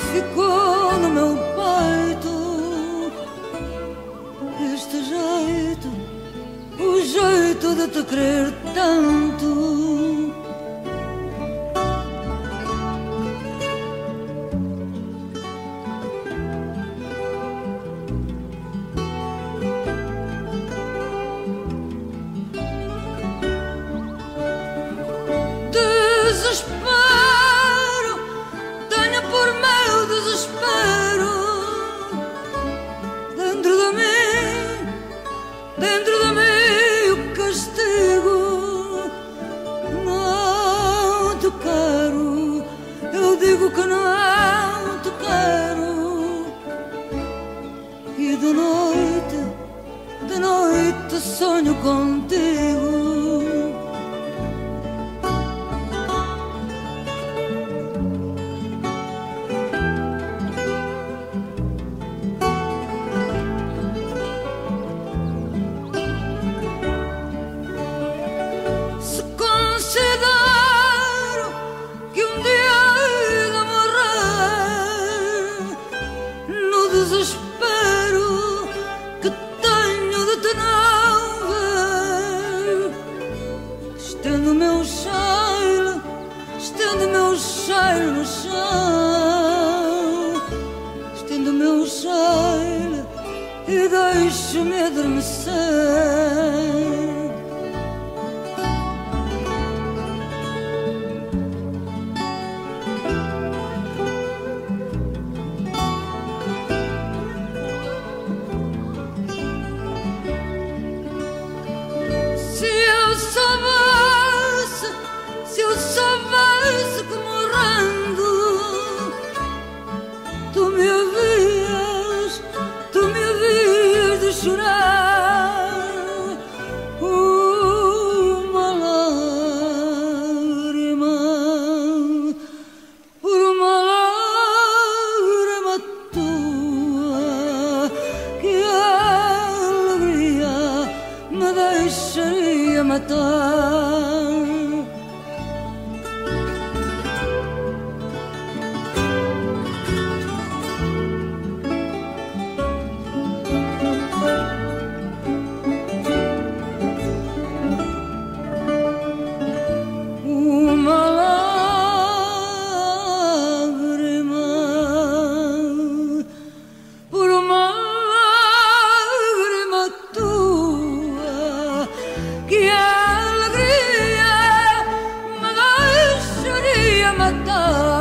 ficou no meu peito este jeito, o jeito de te querer tanto. Dentro de mim o castigo. Não te quero, eu digo que não te quero. E de noite, de noite sonho contigo. Desespero que tenho de te não ver, estendo o meu cheiro, estendo o meu cheiro no chão, estendo o meu cheiro e deixo-me adormecer. The. love.